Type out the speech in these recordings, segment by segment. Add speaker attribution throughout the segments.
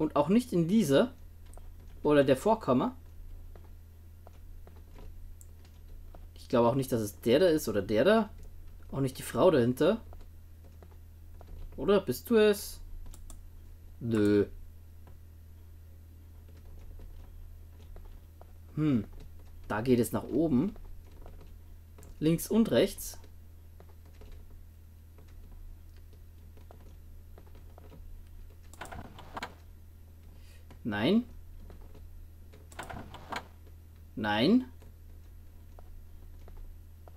Speaker 1: Und auch nicht in diese. Oder der Vorkommer. Ich glaube auch nicht, dass es der da ist oder der da. Auch nicht die Frau dahinter. Oder bist du es? Nö. Hm. Da geht es nach oben. Links und rechts. Nein. Nein.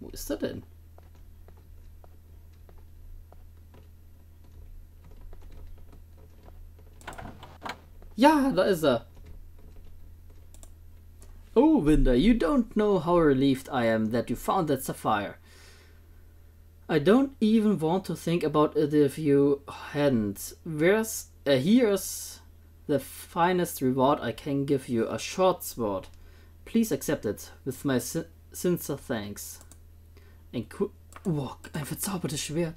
Speaker 1: Wo ist er denn? Ja, da ist er. Oh, Winda, you don't know how relieved I am that you found that sapphire. I don't even want to think about it if you hadn't. Where's, uh, here's the finest reward I can give you, a short sword. Please accept it, with my sin sincere thanks. Ein, Ku oh, ein verzaubertes Schwert.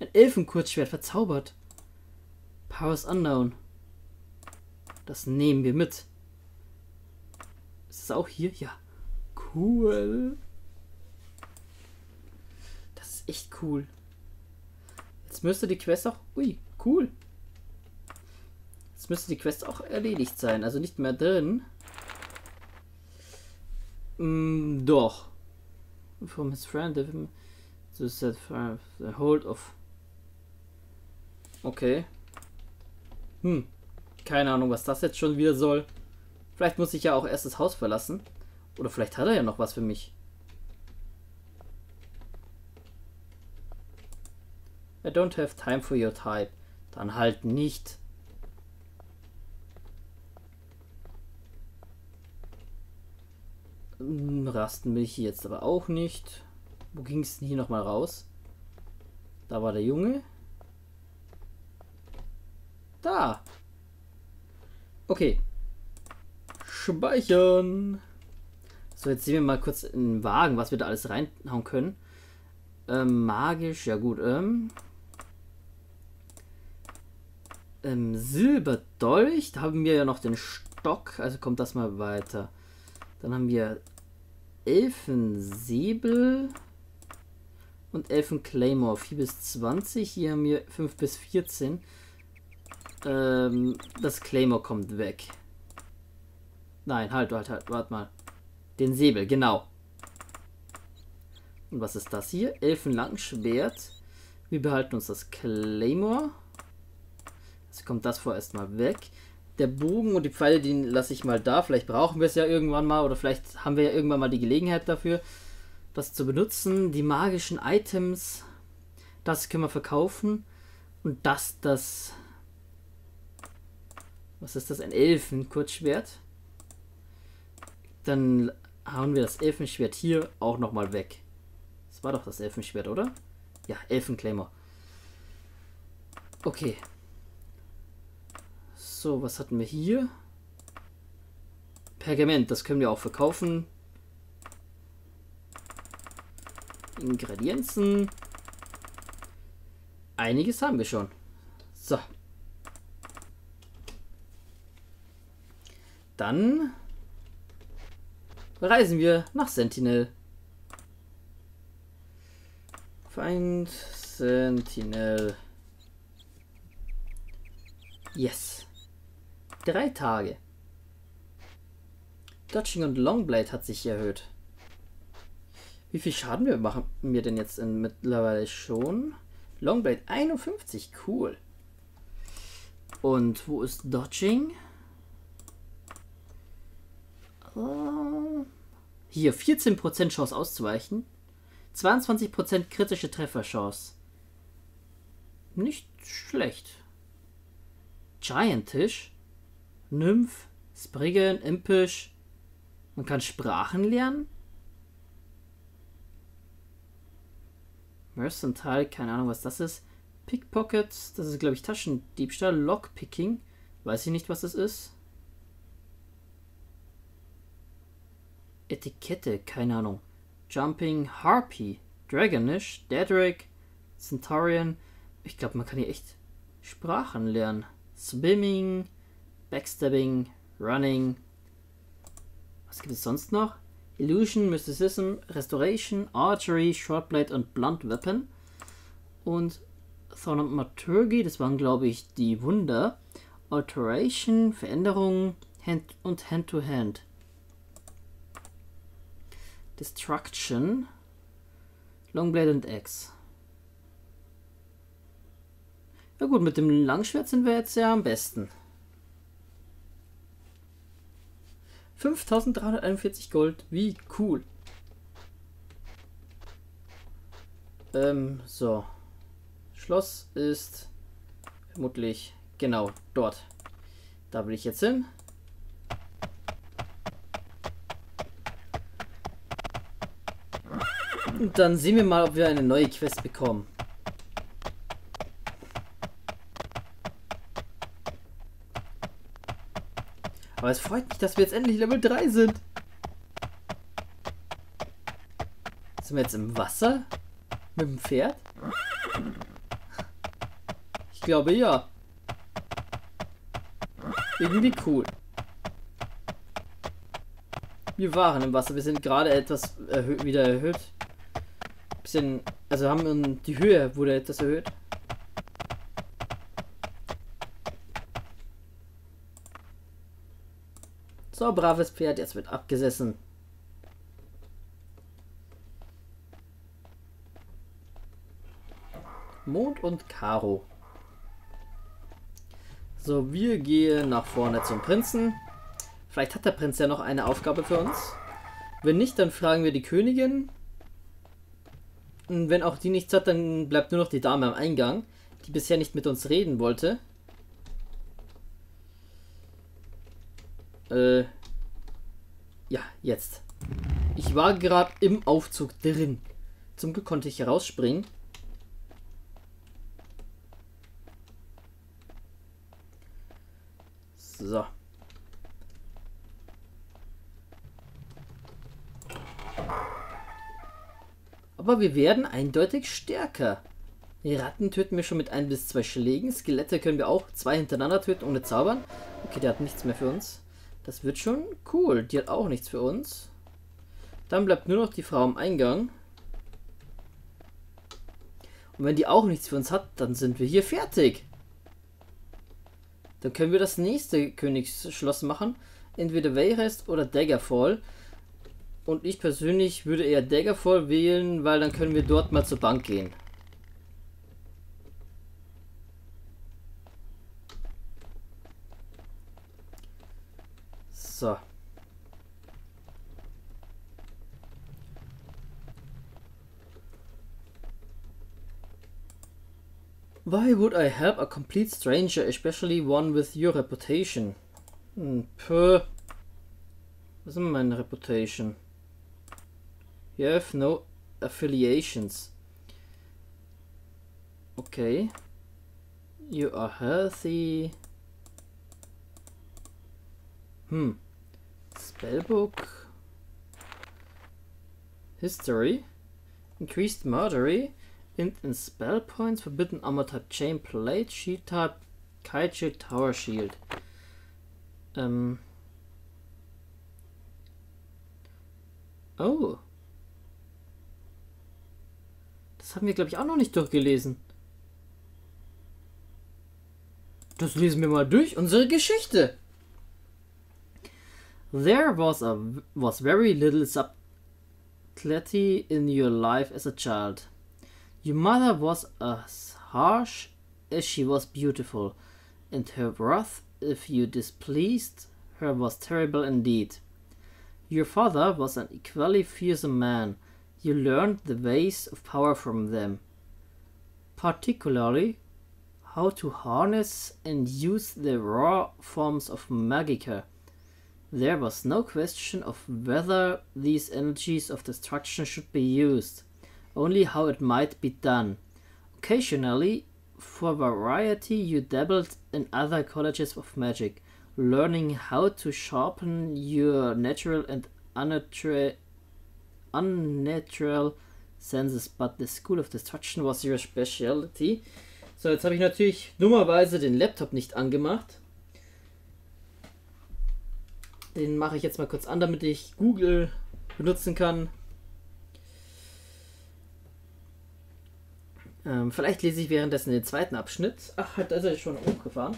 Speaker 1: Ein Elfenkurzschwert verzaubert. Powers unknown. Das nehmen wir mit. Ist es auch hier? Ja. Cool. Das ist echt cool. Jetzt müsste die Quest auch... Ui, cool. Jetzt müsste die Quest auch erledigt sein. Also nicht mehr drin. Mm, doch. From his friend, to set the hold of. Okay. Hm. Keine Ahnung, was das jetzt schon wieder soll. Vielleicht muss ich ja auch erst das Haus verlassen. Oder vielleicht hat er ja noch was für mich. I don't have time for your type. Dann halt nicht. Rasten will ich jetzt aber auch nicht. Wo ging es denn hier nochmal raus? Da war der Junge. Da. Okay. Speichern. So, jetzt sehen wir mal kurz in den Wagen, was wir da alles reinhauen können. Ähm, magisch, ja gut. Ähm, ähm, Silberdolch, da haben wir ja noch den Stock, also kommt das mal weiter. Dann haben wir Elfensäbel und Elfen Claymore 4 bis 20. Hier haben wir 5 bis 14. Ähm, das Claymore kommt weg. Nein, halt, halt, halt, warte mal. Den Säbel, genau. Und was ist das hier? Elfenlangschwert. Wir behalten uns das Claymore. Jetzt kommt das vorerst mal weg. Der Bogen und die Pfeile, die lasse ich mal da. Vielleicht brauchen wir es ja irgendwann mal oder vielleicht haben wir ja irgendwann mal die Gelegenheit dafür, das zu benutzen. Die magischen Items, das können wir verkaufen. Und das, das was ist das? Ein Elfen-Kurzschwert. Dann hauen wir das Elfenschwert hier auch nochmal weg. Das war doch das Elfenschwert, oder? Ja, Elfenclaimer. Okay. So, was hatten wir hier? Pergament, das können wir auch verkaufen. Ingredienzen. Einiges haben wir schon. So. Dann reisen wir nach Sentinel. Feind Sentinel. Yes. Drei Tage. Dodging und Longblade hat sich erhöht. Wie viel Schaden wir machen wir denn jetzt mittlerweile schon? Longblade 51, cool. Und wo ist Dodging? Hier 14% Chance auszuweichen. 22% kritische Trefferchance. Nicht schlecht. Giantish. Nymph. Spriggan. Impish. Man kann Sprachen lernen. Mercantile, keine Ahnung, was das ist. Pickpockets, das ist, glaube ich, Taschendiebstahl. Lockpicking, weiß ich nicht, was das ist. Etikette, keine Ahnung. Jumping Harpy, Dragonish, Dedrick, Centaurian. Ich glaube, man kann hier echt Sprachen lernen. Swimming, Backstabbing, Running. Was gibt es sonst noch? Illusion, Mysticism, Restoration, Archery, Shortblade und Blunt Weapon. Und Thaumaturgy, das waren glaube ich die Wunder. Alteration, Veränderung Hand und Hand-to-Hand. -Hand. Destruction, Longblade und Axe. Ja gut, mit dem Langschwert sind wir jetzt ja am besten. 5341 Gold, wie cool. Ähm, so. Schloss ist vermutlich genau dort. Da will ich jetzt hin. Und dann sehen wir mal, ob wir eine neue Quest bekommen. Aber es freut mich, dass wir jetzt endlich Level 3 sind. Sind wir jetzt im Wasser? Mit dem Pferd? Ich glaube ja. Irgendwie cool. Wir waren im Wasser. Wir sind gerade etwas erhö wieder erhöht. Bisschen, also haben die Höhe wurde etwas erhöht. So, braves Pferd, jetzt wird abgesessen. Mond und Karo. So, wir gehen nach vorne zum Prinzen. Vielleicht hat der Prinz ja noch eine Aufgabe für uns. Wenn nicht, dann fragen wir die Königin. Und wenn auch die nichts hat, dann bleibt nur noch die Dame am Eingang, die bisher nicht mit uns reden wollte. Äh, ja, jetzt. Ich war gerade im Aufzug drin. Zum Glück konnte ich herausspringen. So. Aber wir werden eindeutig stärker. Die Ratten töten wir schon mit ein bis zwei Schlägen. Skelette können wir auch zwei hintereinander töten ohne Zaubern. Okay, der hat nichts mehr für uns. Das wird schon cool. Die hat auch nichts für uns. Dann bleibt nur noch die Frau am Eingang. Und wenn die auch nichts für uns hat, dann sind wir hier fertig. Dann können wir das nächste Königsschloss machen. Entweder Wayrest oder Daggerfall. Und ich persönlich würde eher Daggerfall wählen, weil dann können wir dort mal zur Bank gehen. So. Why would I help a complete stranger, especially one with your reputation? Hm, puh. Was ist meine Reputation? You have no affiliations. Okay. You are healthy. Hmm. Spellbook. History. Increased murdery. Int and spell points. Forbidden armor type chain plate. Shield type. Kaiju tower shield. Ähm. Oh. Das haben wir, glaube ich, auch noch nicht durchgelesen. Das lesen wir mal durch. Unsere Geschichte. There was a was very little subtlety in your life as a child. Your mother was as harsh as she was beautiful, and her wrath, if you displeased her, was terrible indeed. Your father was an equally fearsome man. You learned the ways of power from them, particularly how to harness and use the raw forms of Magica there was no question of whether these energies of destruction should be used, only how it might be done. Occasionally, for variety, you dabbled in other colleges of magic, learning how to sharpen your natural and unnatural, senses, but the School of Destruction was your specialty. So, jetzt habe ich natürlich dummerweise den Laptop nicht angemacht. Den mache ich jetzt mal kurz an, damit ich Google benutzen kann. Ähm, vielleicht lese ich währenddessen den zweiten Abschnitt. Ach, da ist er schon hochgefahren.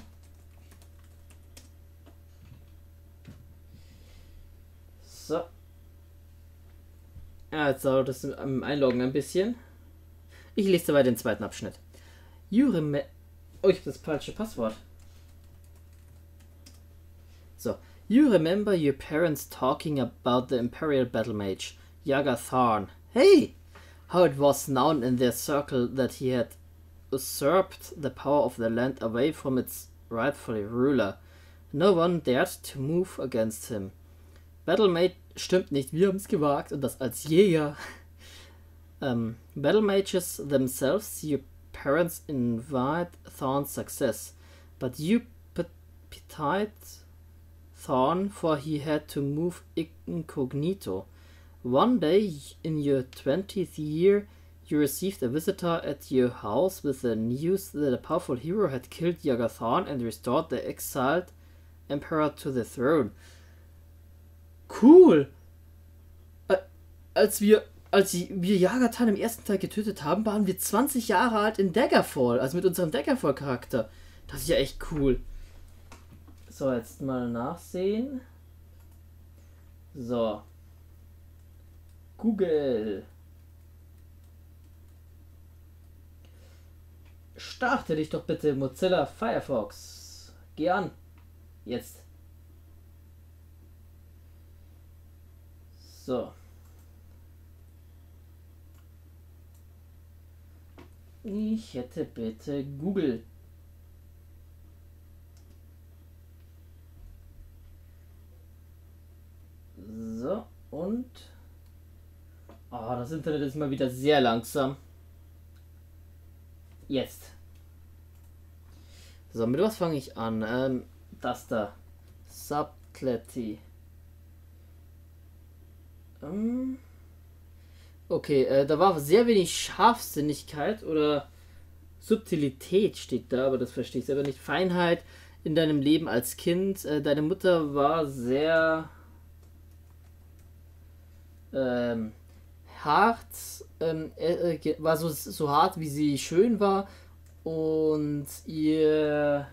Speaker 1: So. Ja, jetzt dauert das am Einloggen ein bisschen. Ich lese dabei den zweiten Abschnitt. Remember. Oh, ich habe das falsche Passwort. So. You remember your parents talking about the Imperial Battle Mage, Yaga. Hey! How it was known in their circle that he had usurped the power of the land away from its rightful ruler. No one dared to move against him. Battle Mage stimmt nicht, wir haben es gewagt und das als Jäger. um, Battle Mages themselves your parents invite Thorn's success, but you petited Thorn for he had to move incognito. One day in your 20th year, you received a visitor at your house with the news that a powerful hero had killed Yagathon and restored the exiled emperor to the throne. Cool! Als wir, als wir Yagatan im ersten Teil getötet haben, waren wir 20 Jahre alt in Daggerfall, also mit unserem Daggerfall-Charakter. Das ist ja echt cool. So, jetzt mal nachsehen. So. Google. Starte dich doch bitte, Mozilla Firefox. Geh an. Jetzt. So. Ich hätte bitte Google. Und. Oh, das Internet ist mal wieder sehr langsam. Jetzt. So, mit was fange ich an? Ähm, das da. Subtlety. Ähm. Okay, äh, da war sehr wenig Scharfsinnigkeit oder Subtilität steht da, aber das verstehe ich selber nicht. Feinheit in deinem Leben als Kind. Äh, deine Mutter war sehr ähm, hart, ähm, äh, war so, so hart, wie sie schön war. Und ihr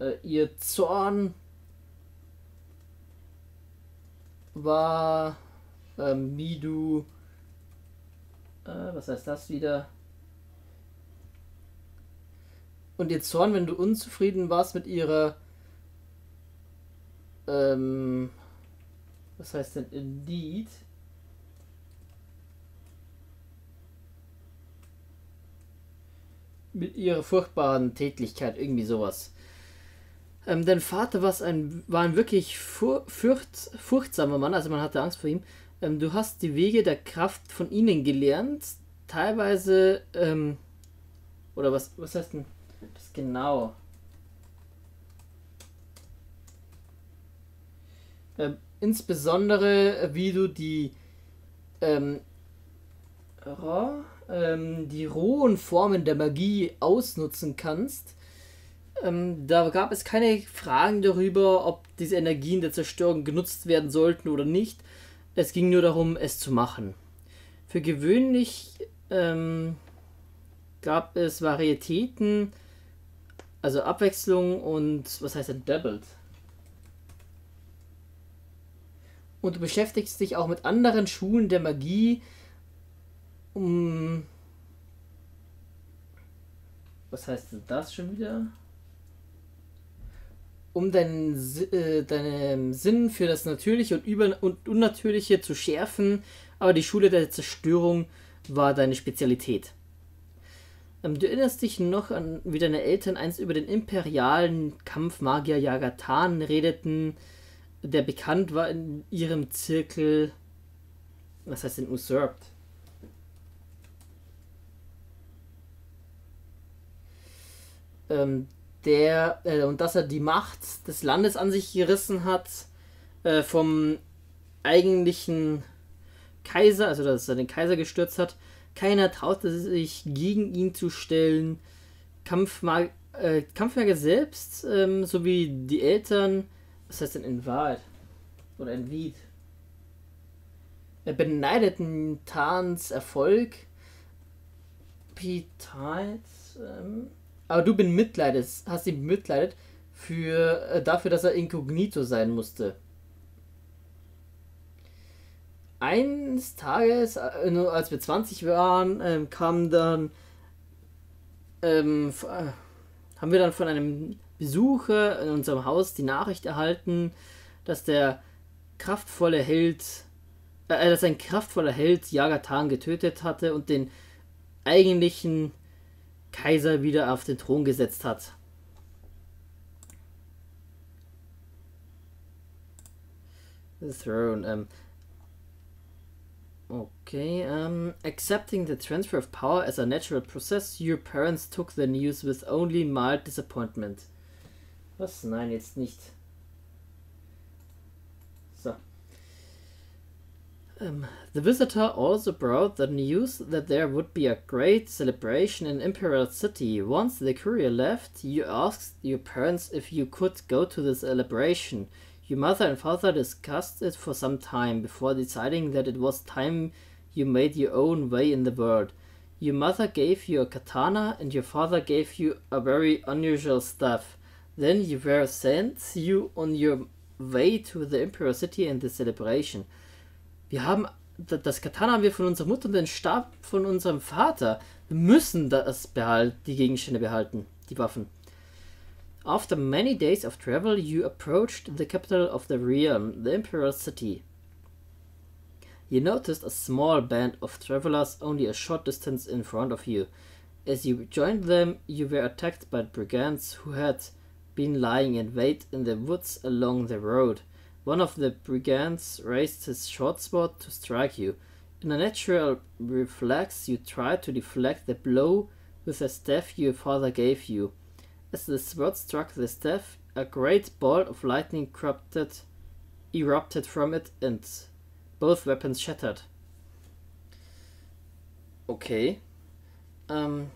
Speaker 1: äh, ihr Zorn war ähm, wie du äh, was heißt das wieder? Und ihr Zorn, wenn du unzufrieden warst mit ihrer ähm, was heißt denn indeed? Mit ihrer furchtbaren Tätigkeit, irgendwie sowas. Ähm, dein Vater war ein, war ein wirklich fur, furcht, furchtsamer Mann, also man hatte Angst vor ihm. Ähm, du hast die Wege der Kraft von ihnen gelernt, teilweise, ähm, oder was, was heißt denn das genau? Ähm, insbesondere äh, wie du die ähm, ähm, die rohen Formen der Magie ausnutzen kannst. Ähm, da gab es keine Fragen darüber, ob diese Energien der Zerstörung genutzt werden sollten oder nicht. Es ging nur darum, es zu machen. Für gewöhnlich ähm, gab es Varietäten, also Abwechslung und was heißt denn doubled? Und du beschäftigst dich auch mit anderen Schulen der Magie, um. Was heißt das schon wieder? Um deinen, äh, deinen Sinn für das Natürliche und, Über und Unnatürliche zu schärfen, aber die Schule der Zerstörung war deine Spezialität. Ähm, du erinnerst dich noch an, wie deine Eltern einst über den imperialen Kampfmagier Yagatan redeten, der bekannt war in ihrem Zirkel, was heißt denn usurped? Ähm, der, äh, und dass er die Macht des Landes an sich gerissen hat, äh, vom eigentlichen Kaiser, also dass er den Kaiser gestürzt hat. Keiner traute sich gegen ihn zu stellen. Kampfmag äh, Kampfmager selbst, ähm, sowie die Eltern Was heißt denn in Wahrheit? Oder in Lied? Er beneidet Tans Erfolg. Petites, ähm, aber du bemitleidest, hast ihn bemitleidet für, äh, dafür, dass er inkognito sein musste. Eines Tages, äh, als wir 20 waren, ähm, kam dann, ähm, äh, haben wir dann von einem Besucher in unserem Haus die Nachricht erhalten, dass der kraftvolle Held, äh, dass ein kraftvoller Held Yagatan getötet hatte und den eigentlichen Kaiser wieder auf den Thron gesetzt hat. The throne. Um, okay. Um, accepting the transfer of power as a natural process, your parents took the news with only mild disappointment. Was? Nein, jetzt nicht. Um, the visitor also brought the news that there would be a great celebration in Imperial City. Once the courier left, you asked your parents if you could go to the celebration. Your mother and father discussed it for some time before deciding that it was time you made your own way in the world. Your mother gave you a katana and your father gave you a very unusual staff. Then you were sent you on your way to the Imperial City and the celebration. Wir haben das Katana haben wir von unserer Mutter und den Stab von unserem Vater. Wir müssen das behalten, die Gegenstände behalten, die Waffen. After many days of travel, you approached the capital of the realm, the Imperial City. You noticed a small band of travelers only a short distance in front of you. As you joined them, you were attacked by brigands who had been lying in wait in the woods along the road. One of the brigands raised his short sword to strike you. In a natural reflex, you tried to deflect the blow with the staff your father gave you. As the sword struck the staff, a great ball of lightning erupted, erupted from it and both weapons shattered. Okay. Ähm,